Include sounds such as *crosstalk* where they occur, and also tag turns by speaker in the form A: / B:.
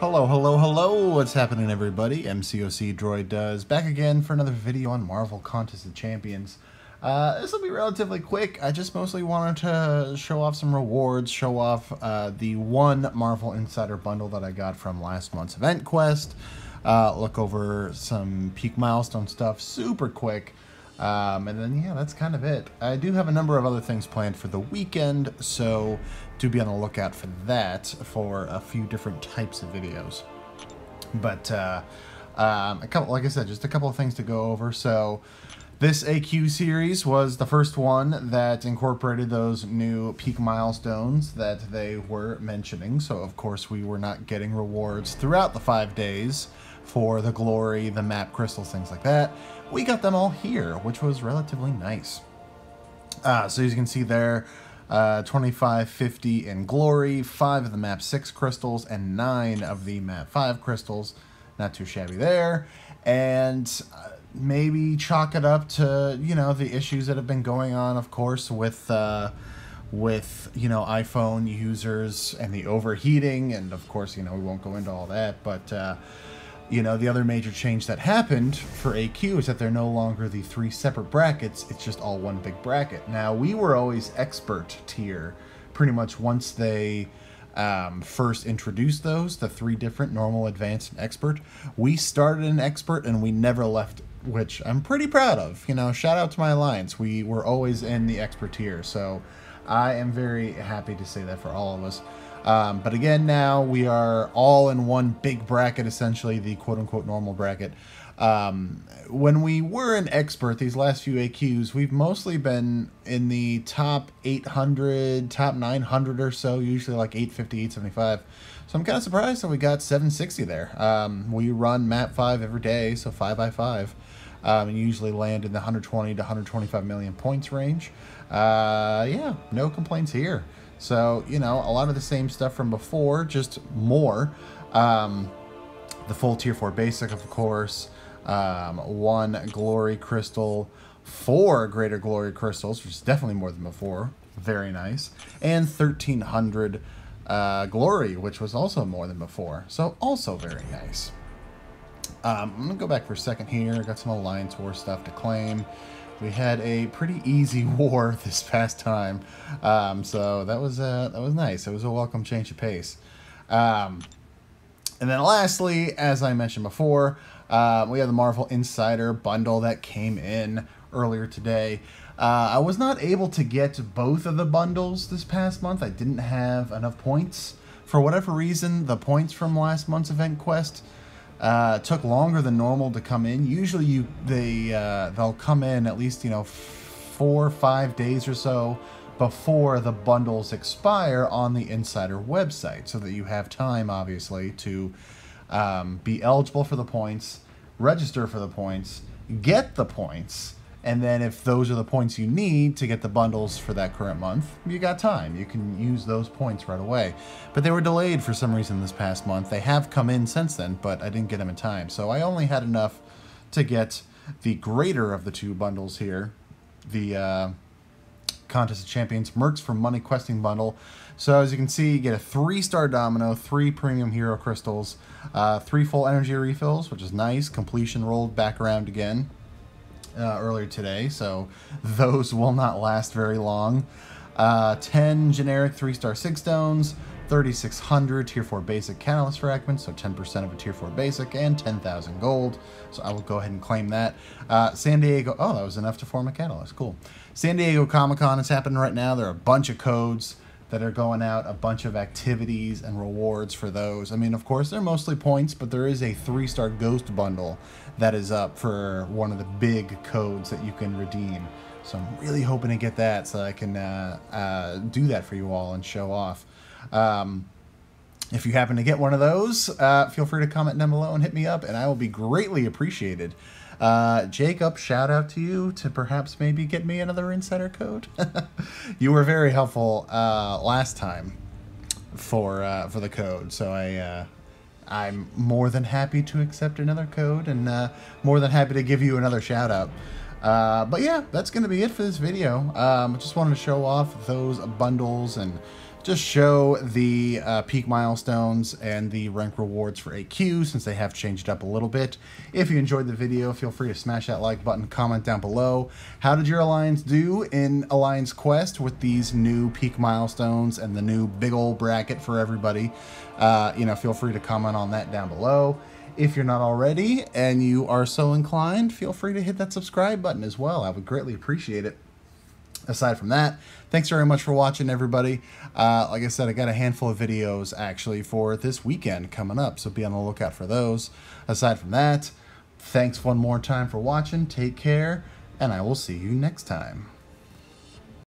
A: Hello, hello, hello! What's happening, everybody? MCOC DroidDoes back again for another video on Marvel Contest of Champions. Uh, this will be relatively quick. I just mostly wanted to show off some rewards, show off uh, the one Marvel Insider bundle that I got from last month's event quest, uh, look over some peak milestone stuff super quick. Um, and then, yeah, that's kind of it. I do have a number of other things planned for the weekend, so do be on the lookout for that for a few different types of videos. But, uh, um, a couple, like I said, just a couple of things to go over. So, this AQ series was the first one that incorporated those new peak milestones that they were mentioning. So, of course, we were not getting rewards throughout the five days for the glory, the map crystals, things like that. We got them all here, which was relatively nice. Uh, so as you can see there, uh, 25, 50 in glory, 5 of the map 6 crystals, and 9 of the map 5 crystals. Not too shabby there. And uh, maybe chalk it up to, you know, the issues that have been going on, of course, with... Uh, with you know iPhone users and the overheating, and of course you know we won't go into all that, but uh, you know, the other major change that happened for AQ is that they're no longer the three separate brackets, it's just all one big bracket. Now, we were always expert tier, pretty much once they um, first introduced those, the three different normal, advanced, and expert. We started in expert and we never left, which I'm pretty proud of. You know, shout out to my alliance. We were always in the expert tier, so I am very happy to say that for all of us. Um, but again, now we are all in one big bracket, essentially the quote unquote normal bracket. Um, when we were an expert, these last few AQs, we've mostly been in the top 800, top 900 or so, usually like 850, 875. So I'm kind of surprised that we got 760 there. Um, we run map 5 every day, so 5 by 5 um, and usually land in the 120 to 125 million points range. Uh, yeah, no complaints here. So, you know, a lot of the same stuff from before, just more. Um, the full tier 4 basic, of course. Um, one glory crystal, four greater glory crystals, which is definitely more than before. Very nice. And 1300 uh, glory, which was also more than before. So, also very nice. Um, I'm going to go back for a second here. Got some Alliance War stuff to claim we had a pretty easy *laughs* war this past time, um, so that was uh, that was nice. It was a welcome change of pace. Um, and then lastly, as I mentioned before, uh, we have the Marvel Insider bundle that came in earlier today. Uh, I was not able to get both of the bundles this past month. I didn't have enough points. For whatever reason, the points from last month's event quest uh, took longer than normal to come in. Usually, you they uh, they'll come in at least you know four or five days or so before the bundles expire on the insider website, so that you have time, obviously, to um, be eligible for the points, register for the points, get the points, and then if those are the points you need to get the bundles for that current month, you got time. You can use those points right away. But they were delayed for some reason this past month. They have come in since then, but I didn't get them in time. So I only had enough to get the greater of the two bundles here. The uh, Contest of Champions Mercs for Money Questing Bundle. So as you can see, you get a three-star Domino, three Premium Hero Crystals, uh, three full energy refills, which is nice. Completion rolled back around again uh, earlier today, so those will not last very long. Uh, 10 generic 3-star sig stones, 3600 tier 4 basic catalyst fragments, so 10% of a tier 4 basic, and 10,000 gold. So I will go ahead and claim that. Uh, San Diego, oh, that was enough to form a catalyst. Cool. San Diego Comic Con is happening right now. There are a bunch of codes that are going out, a bunch of activities and rewards for those. I mean, of course, they're mostly points, but there is a three star ghost bundle that is up for one of the big codes that you can redeem. So I'm really hoping to get that so I can uh, uh, do that for you all and show off. Um, if you happen to get one of those, uh, feel free to comment down below and hit me up, and I will be greatly appreciated. Uh, Jacob, shout out to you to perhaps maybe get me another insider code. *laughs* you were very helpful uh, last time for uh, for the code, so I uh, I'm more than happy to accept another code and uh, more than happy to give you another shout out. Uh, but yeah, that's going to be it for this video. Um, I just wanted to show off those bundles and just show the uh, peak milestones and the rank rewards for AQ since they have changed up a little bit. If you enjoyed the video, feel free to smash that like button, comment down below. How did your alliance do in Alliance Quest with these new peak milestones and the new big old bracket for everybody? Uh, you know, feel free to comment on that down below. If you're not already and you are so inclined, feel free to hit that subscribe button as well. I would greatly appreciate it aside from that, thanks very much for watching, everybody. Uh, like I said, I got a handful of videos actually for this weekend coming up, so be on the lookout for those. Aside from that, thanks one more time for watching. Take care, and I will see you next time.